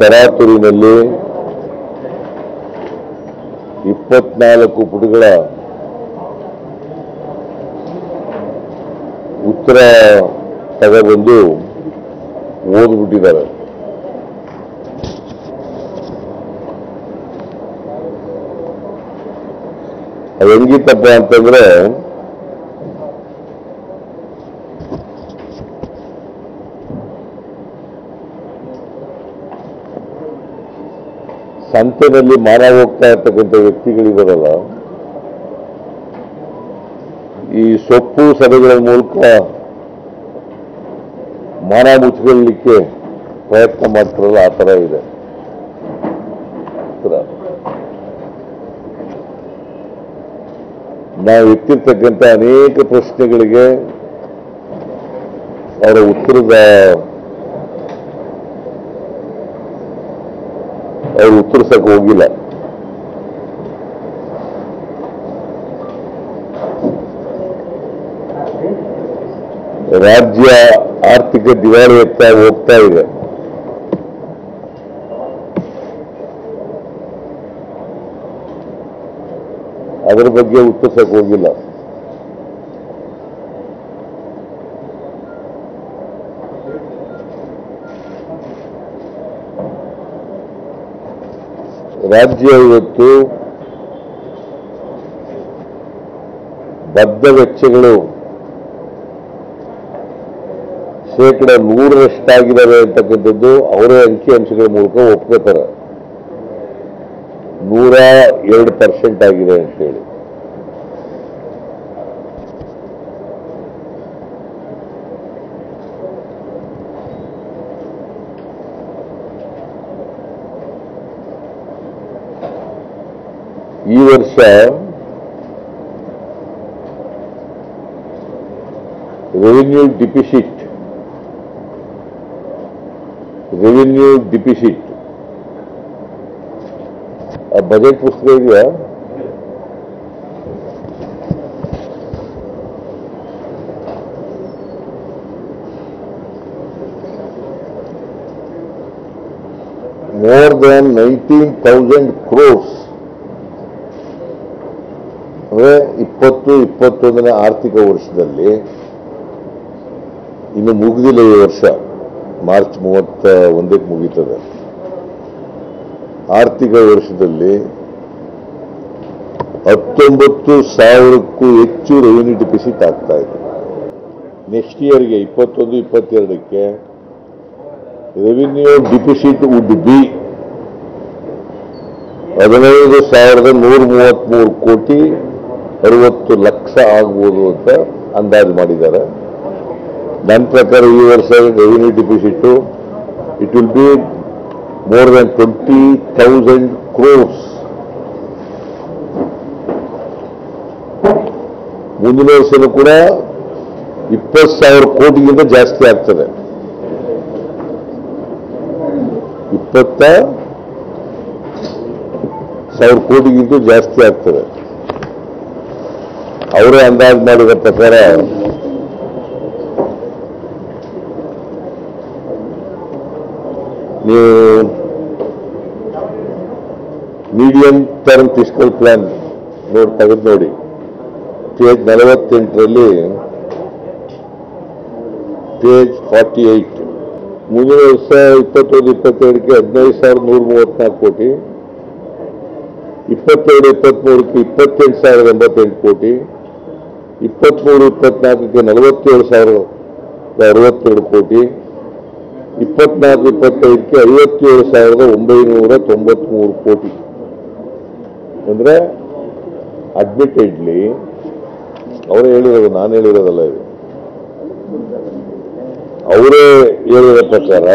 ತರಾತುರಿನಲ್ಲಿ ಇಪ್ಪತ್ನಾಲ್ಕು ಪುಟಗಳ ಉತ್ತರ ತಗೊಬಂದು ಓದ್ಬಿಟ್ಟಿದ್ದಾರೆ. ಅದು ಹೆಂಗಿತ್ತಪ್ಪ ಅಂತಂದ್ರೆ ಸಂತೆನಲ್ಲಿ ಮಾರ ಹೋಗ್ತಾ ಇರ್ತಕ್ಕಂಥ ವ್ಯಕ್ತಿಗಳಿದಾರಲ್ಲ ಈ ಸೊಪ್ಪು ಸಭೆಗಳ ಮೂಲಕ ಮಾನ ಮುಚ್ಚಿಕೊಳ್ಳಲಿಕ್ಕೆ ಪ್ರಯತ್ನ ಮಾಡ್ತಾರಲ್ಲ, ಆ ಥರ ಇದೆ. ನಾವು ಎತ್ತಿರ್ತಕ್ಕಂಥ ಅನೇಕ ಪ್ರಶ್ನೆಗಳಿಗೆ ಅವರ ಉತ್ತರದ ಅವರು ಉತ್ತರಿಸಕ್ಕೆ ಹೋಗಿಲ್ಲ. ರಾಜ್ಯ ಆರ್ಥಿಕ ದಿವಾಳಿಯತ್ತ ಹೋಗ್ತಾ ಇದೆ. ಅದರ ಬಗ್ಗೆ ಉತ್ತರಿಸಕ್ಕೆ ಹೋಗಿಲ್ಲ. ರಾಜ್ಯ ಇವತ್ತು ಬದ್ಧ ವೆಚ್ಚಗಳು ಶೇಕಡ ನೂರರಷ್ಟಾಗಿದ್ದಾವೆ ಅಂತಕ್ಕಂಥದ್ದು ಅವರೇ ಅಂಕಿಅಂಶಗಳ ಮೂಲಕ ಒಪ್ಕೋತಾರೆ. ನೂರ ಎರಡು ಪರ್ಸೆಂಟ್ ಆಗಿದೆ ಅಂತೇಳಿ. ಈ ವರ್ಷ ರೆವಿನ್ಯೂ ಡಿಪಿಸಿಟ್ ರೆವಿನ್ಯೂ ಡಿಪಿಸಿಟ್ ಆ ಬಜೆಟ್ ಪುಸ್ತಕ ಇದೆಯಾ more than nineteen thousand crores ಅಂದ್ರೆ ಇಪ್ಪತ್ತು, ಇಪ್ಪತ್ತೊಂದನೇ ಆರ್ಥಿಕ ವರ್ಷದಲ್ಲಿ ಇನ್ನು ಮುಗಿದಿಲ್ಲ ಈ ವರ್ಷ. ಮಾರ್ಚ್ ಮೂವತ್ತ ಒಂದಕ್ಕೆ ಮುಗೀತದೆ. ಆರ್ಥಿಕ ವರ್ಷದಲ್ಲಿ ಹತ್ತೊಂಬತ್ತು ಸಾವಿರಕ್ಕೂ ಹೆಚ್ಚು ರೆವಿನ್ಯೂ ಡಿಪಿಸಿಟ್ ಆಗ್ತಾ ಇದೆ. ನೆಕ್ಸ್ಟ್ ಇಯರ್ಗೆ ಇಪ್ಪತ್ತೊಂದು, ಇಪ್ಪತ್ತೆರಡಕ್ಕೆ ರೆವಿನ್ಯೂ ಡಿಪಿಸಿಟ್ ವುಡ್ ಬಿ ಹದಿನೈದು ಸಾವಿರದ ನೂರ ಮೂವತ್ತ್ಮೂರು ಕೋಟಿ. ಅರವತ್ತು ಲಕ್ಷ ಆಗ್ಬೋದು ಅಂತ ಅಂದಾಜು ಮಾಡಿದ್ದಾರೆ. ನನ್ನ ಪ್ರಕಾರ ಈ ವರ್ಷ revenue deficit it will be more than twenty thousand crores ಮುಂದಿನ ವರ್ಷನೂ ಕೂಡ ಇಪ್ಪತ್ತು ಸಾವಿರ ಕೋಟಿಗಿಂತ ಜಾಸ್ತಿ ಆಗ್ತದೆ. ಇಪ್ಪತ್ತ ಸಾವಿರ ಕೋಟಿಗಿಂತ ಜಾಸ್ತಿ ಆಗ್ತದೆ. ಅವರೇ ಅಂದಾಜು ಮಾಡಿದ ಪ್ರಕಾರ ನೀವು ಮೀಡಿಯಂ ಟರ್ಮ್ ಫಿಸ್ಕಲ್ ಪ್ಲಾನ್ ನೋಡಿ ತೆಗೆದು ನೋಡಿ. ಪೇಜ್ ನಲವತ್ತೆಂಟರಲ್ಲಿ ಪೇಜ್ ಫಾರ್ಟಿ ಏಟ್ ಮುಂದಿನ ವರ್ಷ ಇಪ್ಪತ್ತೊಂದು ಇಪ್ಪತ್ತೆರಡಕ್ಕೆ ಹದಿನೈದು ಸಾವಿರದ ನೂರ ಮೂವತ್ನಾಲ್ಕು ಕೋಟಿ. ಇಪ್ಪತ್ತೆರಡು ಇಪ್ಪತ್ಮೂರಕ್ಕೆ ಇಪ್ಪತ್ತೆಂಟು ಸಾವಿರದ ಎಂಬತ್ತೆಂಟು ಕೋಟಿ. ಇಪ್ಪತ್ಮೂರು, ಇಪ್ಪತ್ನಾಲ್ಕಕ್ಕೆ ನಲವತ್ತೇಳು ಸಾವಿರದ ಅರವತ್ತೆರಡು ಕೋಟಿ. ಇಪ್ಪತ್ನಾಲ್ಕು, ಇಪ್ಪತ್ತೈದಕ್ಕೆ ಐವತ್ತೇಳು ಸಾವಿರದ ಒಂಬೈನೂರ ತೊಂಬತ್ಮೂರು ಕೋಟಿ. ಅಂದ್ರೆ ಅಡ್ಮಿಟೆಡ್ಲಿ ಅವರೇ ಹೇಳಿರೋದು, ನಾನು ಹೇಳಿರೋದಲ್ಲ ಇದು. ಅವರೇ ಹೇಳಿದ ಪ್ರಕಾರ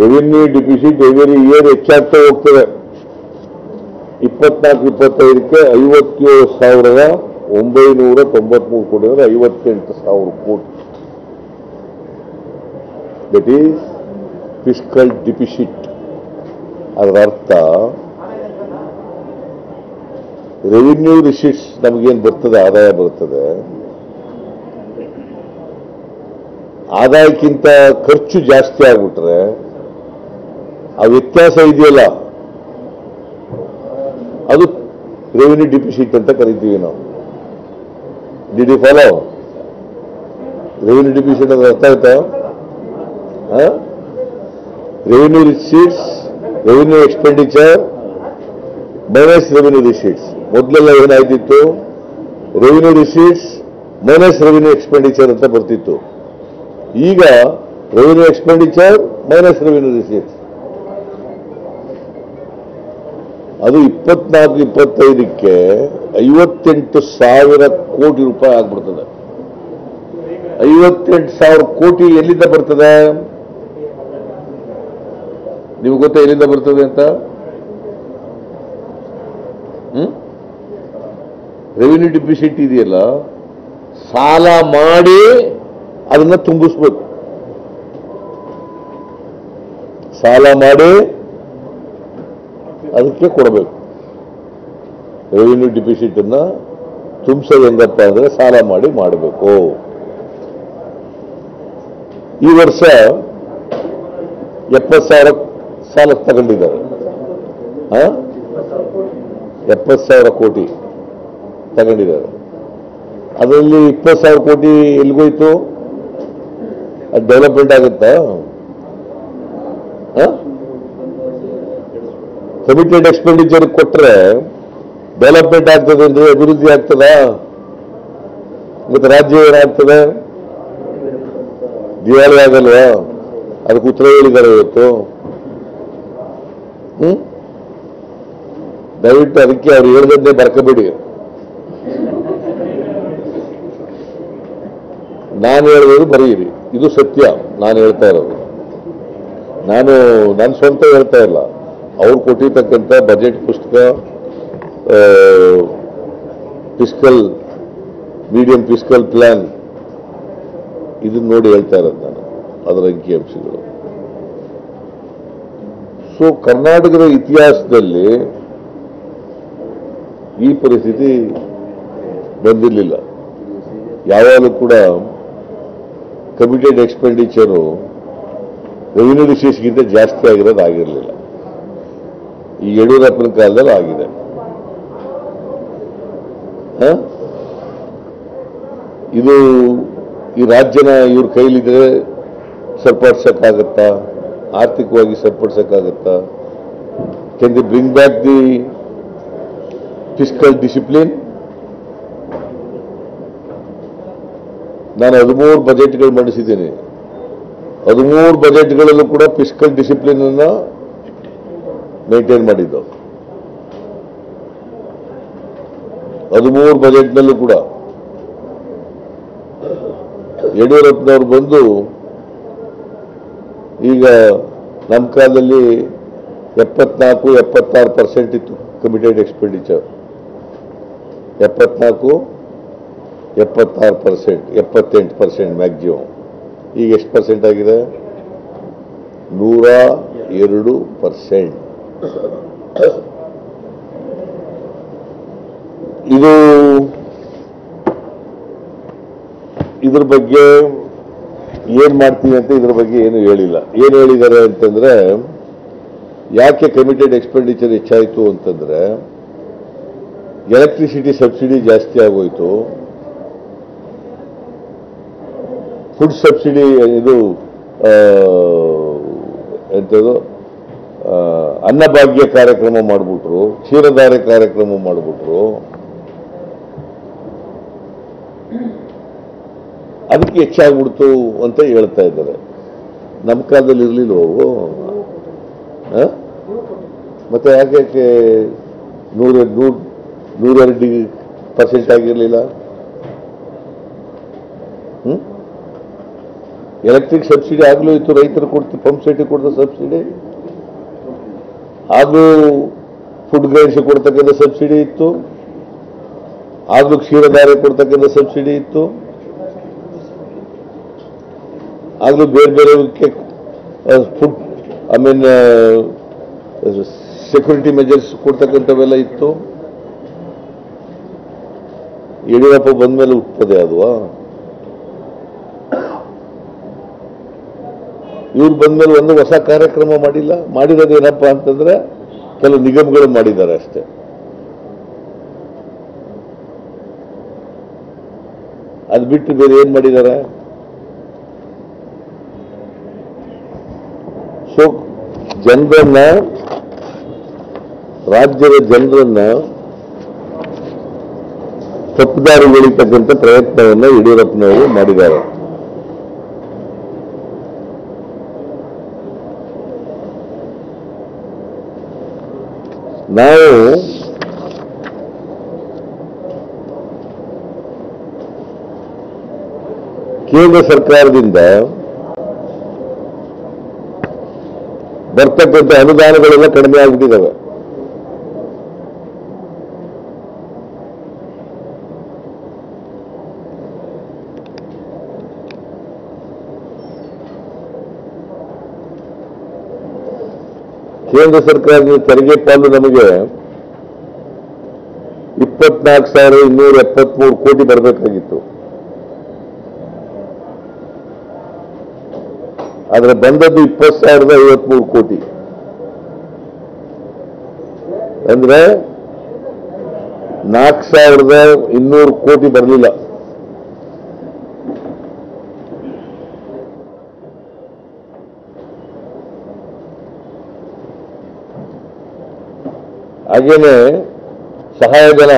ರೆವಿನ್ಯೂ ಡಿಫಿಸಿಟ್ ಎವರಿ ಇಯರ್ ಹೆಚ್ಚಾಗ್ತಾ ಹೋಗ್ತದೆ. ಇಪ್ಪತ್ನಾಲ್ಕು, ಇಪ್ಪತ್ತೈದಕ್ಕೆ ಐವತ್ತೇಳು ಸಾವಿರದ ಒಂಬೈನೂರ ತೊಂಬತ್ಮೂರು ಕೋಟಿ ಅಂದರೆ ಐವತ್ತೆಂಟು ಸಾವಿರ ಕೋಟಿ. ದಟ್ ಈಸ್ ಫಿಸ್ಕಲ್ ಡಿಪಿಸಿಟ್ ಅದರ ಅರ್ಥ ರೆವಿನ್ಯೂ ರಿಸಿಟ್ಸ್ ನಮಗೇನು ಬರ್ತದೆ, ಆದಾಯ ಬರ್ತದೆ. ಆದಾಯಕ್ಕಿಂತ ಖರ್ಚು ಜಾಸ್ತಿ ಆಗ್ಬಿಟ್ರೆ, ಆ ವ್ಯತ್ಯಾಸ ಇದೆಯಲ್ಲ ಅದು ರೆವಿನ್ಯೂ ಡಿಪಿಸಿಟ್ ಅಂತ ಕರಿತೀವಿ ನಾವು. D D follow revenue deficit ಅಂತ ಅರ್ಥ ಆಯ್ತಾ? Revenue receipts revenue expenditure minus revenue receipts ಮೊದಲೆಲ್ಲ ಏನಾಯ್ತಿತ್ತು? Revenue receipts minus revenue expenditure ಅಂತ ಬರ್ತಿತ್ತು. ಈಗ revenue expenditure minus revenue receipts ಅದು ಇಪ್ಪತ್ನಾಲ್ಕು, ಇಪ್ಪತ್ತೈದಕ್ಕೆ ಐವತ್ತೆಂಟು ಸಾವಿರ ಕೋಟಿ ರೂಪಾಯಿ ಆಗ್ಬಿಡ್ತದೆ. ಐವತ್ತೆಂಟು ಸಾವಿರ ಕೋಟಿ ಎಲ್ಲಿಂದ ಬರ್ತದೆ? ನಿಮ್ಗೆ ಗೊತ್ತಾ ಎಲ್ಲಿಂದ ಬರ್ತದೆ ಅಂತ? ರೆವಿನ್ಯೂ ಡಿಪಿಸಿಟ್ ಇದೆಯಲ್ಲ, ಸಾಲ ಮಾಡಿ ಅದನ್ನ ತುಂಬಿಸ್ಬೇಕು. ಸಾಲ ಮಾಡಿ ಅದಕ್ಕೆ ಕೊಡಬೇಕು. ರೆವಿನ್ಯೂ ಡಿಪಿಸಿಟ್ ಅನ್ನ ತುಂಬಿಸೋದು ಹೆಂಗಪ್ಪ ಅಂದ್ರೆ ಸಾಲ ಮಾಡಿ ಮಾಡಬೇಕು. ಈ ವರ್ಷ ಎಪ್ಪತ್ತು ಸಾವಿರ ಸಾಲ ತಗೊಂಡಿದ್ದಾರೆ. ಎಪ್ಪತ್ತು ಸಾವಿರ ಕೋಟಿ ತಗೊಂಡಿದ್ದಾರೆ. ಅದರಲ್ಲಿ ಇಪ್ಪತ್ತು ಸಾವಿರ ಕೋಟಿ ಎಲ್ಲಿಗೋಯ್ತು? ಅದು ಡೆವಲಪ್ಮೆಂಟ್ ಆಗುತ್ತಾ? ಕಮಿಟೆಡ್ ಎಕ್ಸ್ಪೆಂಡಿಚರ್ ಕೊಟ್ರೆ ಡೆವಲಪ್ಮೆಂಟ್ ಆಗ್ತದೆ ಅಂದ್ರೆ ಅಭಿವೃದ್ಧಿ ಆಗ್ತದ? ಮತ್ತೆ ರಾಜ್ಯ ಏನಾಗ್ತದೆ ದಿವಾಳಿ ಆಗಲ್ವಾ? ಅದಕ್ಕೆ ಉತ್ತರ ಹೇಳಿದ್ದಾರೆ ಇವತ್ತು. ದಯವಿಟ್ಟು ಅದಕ್ಕೆ ಅವ್ರು ಹೇಳಿದಂತೆ ಬರ್ಕಬೇಡಿ. ನಾನು ಹೇಳಿರೋದು ಬರೀರಿ ಇದು ಸತ್ಯ. ನಾನು ಹೇಳ್ತಾ ಇರೋದು. ನಾನು ನನ್ನ ಸ್ವಂತ ಹೇಳ್ತಾ ಇಲ್ಲ. ಅವ್ರು ಕೊಟ್ಟಿರ್ತಕ್ಕಂಥ ಬಜೆಟ್ ಪುಸ್ತಕ ಫಿಸ್ಕಲ್ ಮೀಡಿಯಂ ಫಿಸ್ಕಲ್ ಪ್ಲಾನ್ ಇದನ್ನ ನೋಡಿ ಹೇಳ್ತಾ ಇರೋದು ನಾನು, ಅದರ ಅಂಕಿಅಂಶಗಳು ಸೊ ಕರ್ನಾಟಕದ ಇತಿಹಾಸದಲ್ಲಿ ಈ ಪರಿಸ್ಥಿತಿ ಬಂದಿರಲಿಲ್ಲ. ಯಾವಾಗಲೂ ಕೂಡ ಕಮಿಟೆಡ್ ಎಕ್ಸ್ಪೆಂಡಿಚರು ರೆವಿನ್ಯೂ ರಿಸೀಸ್ಗಿಂತ ಜಾಸ್ತಿ ಆಗಿರೋದು ಆಗಿರಲಿಲ್ಲ. ಈ ಯಡಿಯೂರಪ್ಪನ ಕಾಲದಲ್ಲಿ ಆಗಿದೆ? ಇದು ಈ ರಾಜ್ಯನ ಇವ್ರ ಕೈಲಿದ್ರೆ ಸರಿಪಡಿಸೋಕ್ಕಾಗತ್ತಾ? ಆರ್ಥಿಕವಾಗಿ ಸರಿಪಡಿಸೋಕ್ಕಾಗತ್ತಾ? Can the bring back the fiscal discipline ನಾನು ಹದಿಮೂರು ಬಜೆಟ್ಗಳು ಮಂಡಿಸಿದ್ದೀನಿ. ಹದಿಮೂರು ಬಜೆಟ್ಗಳಲ್ಲೂ ಕೂಡ ಫಿಸಿಕಲ್ ಡಿಸಿಪ್ಲಿನ್ ಅನ್ನ ಮೇಂಟೈನ್ ಮಾಡಿದ್ದು. ಹದಿಮೂರು ಬಜೆಟ್ನಲ್ಲೂ ಕೂಡ. ಯಡಿಯೂರಪ್ಪನವ್ರು ಬಂದು ಈಗ ನಮ್ಮ ಕಾಲದಲ್ಲಿ ಎಪ್ಪತ್ನಾಲ್ಕು, ಎಪ್ಪತ್ತಾರು ಪರ್ಸೆಂಟ್ ಇತ್ತು ಕಮಿಟೆಡ್ ಎಕ್ಸ್ಪೆಂಡಿಚರ್ ಎಪ್ಪತ್ನಾಲ್ಕು, ಎಪ್ಪತ್ತಾರು ಪರ್ಸೆಂಟ್ ಎಪ್ಪತ್ತೆಂಟು ಪರ್ಸೆಂಟ್ ಮ್ಯಾಕ್ಸಿಮಮ್ ಈಗ ಎಷ್ಟು ಪರ್ಸೆಂಟ್ ಆಗಿದೆ? ನೂರ ಎರಡು ಪರ್ಸೆಂಟ್ ಇದು ಇದ್ರ ಬಗ್ಗೆ ಏನ್ ಮಾಡ್ತೀವಿ ಅಂತ ಇದ್ರ ಬಗ್ಗೆ ಏನು ಹೇಳಿಲ್ಲ. ಏನ್ ಹೇಳಿದ್ದಾರೆ ಅಂತಂದ್ರೆ, ಯಾಕೆ ಕಮಿಟೆಡ್ ಎಕ್ಸ್ಪೆಂಡಿಚರ್ ಹೆಚ್ಚಾಯಿತು ಅಂತಂದ್ರೆ ಎಲೆಕ್ಟ್ರಿಸಿಟಿ ಸಬ್ಸಿಡಿ ಜಾಸ್ತಿ ಆಗೋಯ್ತು. ಫುಡ್ ಸಬ್ಸಿಡಿ ಇದು ಎಂಥದ್ದು ಅನ್ನಭಾಗ್ಯ ಕಾರ್ಯಕ್ರಮ ಮಾಡಿಬಿಟ್ರು, ಕ್ಷೀರಧಾರೆ ಕಾರ್ಯಕ್ರಮ ಮಾಡಿಬಿಟ್ರು. ಅದಕ್ಕೆ ಹೆಚ್ಚಾಗ್ಬಿಡ್ತು ಅಂತ ಹೇಳ್ತಾ ಇದ್ದಾರೆ. ನಮ್ಮ ಕಾಲದಲ್ಲಿ ಇರಲಿಲ್ಲ ಅವು ಮತ್ತೆ ಯಾಕೆ ನೂರ, ನೂರ್, ನೂರೆರಡು ಪರ್ಸೆಂಟ್ ಆಗಿರಲಿಲ್ಲ? ಎಲೆಕ್ಟ್ರಿಕ್ ಸಬ್ಸಿಡಿ ಆಗಲೂ ಇತ್ತು, ರೈತರು ಕೊಡ್ತು ಪಂಪ್ ಸೆಟ್ಟಿಗೆ ಕೊಡ್ತ ಸಬ್ಸಿಡಿ ಆಗ್ಲೂ ಫುಡ್ ಗ್ರೈನ್ಸ್ ಕೊಡ್ತಕ್ಕಂಥ ಸಬ್ಸಿಡಿ ಇತ್ತು. ಅದು ಕ್ಷೀರಧಾರೆ ಕೊಡ್ತಕ್ಕಂಥ ಸಬ್ಸಿಡಿ ಇತ್ತು. ಅದು ಬೇರೆ ಬೇರೆ food I mean security measures ಕೊಡ್ತಕ್ಕಂಥವೆಲ್ಲ ಇತ್ತು. ಯಡಿಯೂರಪ್ಪ ಬಂದ್ಮೇಲೆ ಉತ್ತದೆ ಅಲ್ವಾ ಇವ್ರು ಬಂದ್ಮೇಲೆ ಒಂದು ಹೊಸ ಕಾರ್ಯಕ್ರಮ ಮಾಡಿಲ್ಲ. ಮಾಡಿರೋದು ಏನಪ್ಪಾ ಅಂತಂದ್ರೆ ಕೆಲವು ನಿಗಮಗಳು ಮಾಡಿದ್ದಾರೆ ಅಷ್ಟೇ. ಅದು ಬಿಟ್ಟು ಬೇರೆ ಏನ್ ಮಾಡಿದ್ದಾರೆ? ಸೊ ಜನರನ್ನ, ರಾಜ್ಯದ ಜನರನ್ನ ತಪ್ಪುದಾರಿಗಳಿರ್ತಕ್ಕಂಥ ಪ್ರಯತ್ನವನ್ನು ಯಡಿಯೂರಪ್ಪನವರು ಮಾಡಿದ್ದಾರೆ. ನಾವು ಕೇಂದ್ರ ಸರ್ಕಾರದಿಂದ ಬರ್ತಕ್ಕಂಥ ಅನುದಾನಗಳೆಲ್ಲ ಕಡಿಮೆ ಆಗ್ಬಿಟ್ಟಿದ್ದಾವೆ ಕೇಂದ್ರ ಸರ್ಕಾರದ ತೆರಿಗೆ ಪಾಲು ನಮಗೆ ಇಪ್ಪತ್ನಾಲ್ಕು ಸಾವಿರದ ಇನ್ನೂರ ಎಪ್ಪತ್ಮೂರು ಕೋಟಿ ಬರಬೇಕಾಗಿತ್ತು. ಆದ್ರೆ ಬಂದದ್ದು ಇಪ್ಪತ್ತು ಸಾವಿರದ ಐವತ್ಮೂರು ಕೋಟಿ. ಅಂದ್ರೆ ನಾಲ್ಕು ಸಾವಿರದ ಇನ್ನೂರು ಕೋಟಿ ಬರಲಿಲ್ಲ. ಹಾಗೇನೆ ಸಹಾಯಧನ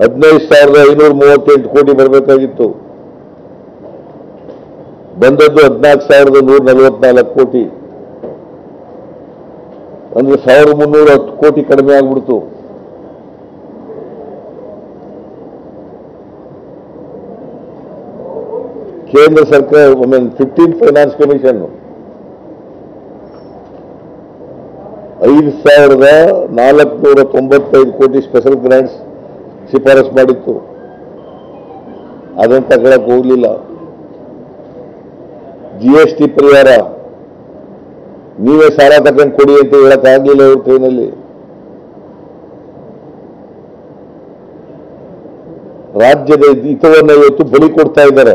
ಹದಿನೈದು ಸಾವಿರದ ಐನೂರ ಮೂವತ್ತೆಂಟು ಕೋಟಿ ಬರಬೇಕಾಗಿತ್ತು. ಬಂದದ್ದು ಹದಿನಾಲ್ಕು ಸಾವಿರದ ನೂರ ನಲವತ್ನಾಲ್ಕು ಕೋಟಿ. ಅಂದ್ರೆ ಸಾವಿರದ ಮುನ್ನೂರ ಹತ್ತು ಕೋಟಿ ಕಡಿಮೆ ಆಗ್ಬಿಡ್ತು. ಕೇಂದ್ರ ಸರ್ಕಾರ ಮೀನ್ ಫಿಫ್ಟೀನ್ ಫೈನಾನ್ಸ್ ಕಮಿಷನ್ ಐದು ಸಾವಿರದ ನಾಲ್ಕುನೂರ ತೊಂಬತ್ತೈದು ಕೋಟಿ ಸ್ಪೆಷಲ್ ಗ್ರಾಂಟ್ಸ್ ಶಿಫಾರಸು ಮಾಡಿತ್ತು. ಅದನ್ನು ತಗೊಳಕ್ಕೆ ಹೋಗಲಿಲ್ಲ. ಜಿ ಎಸ್ ಟಿ ಪರಿಹಾರ. ನೀವೇ ಸಾಲ ತಗೊಂಡು ಕೊಡಿ ಅಂತ ಹೇಳೋಕ್ಕಾಗಲಿಲ್ಲ ಇವ್ರ ಕೈನಲ್ಲಿ ರಾಜ್ಯದ ಹಿತವನ್ನು ಇವತ್ತು ಬಲಿ ಕೊಡ್ತಾ ಇದ್ದಾರೆ.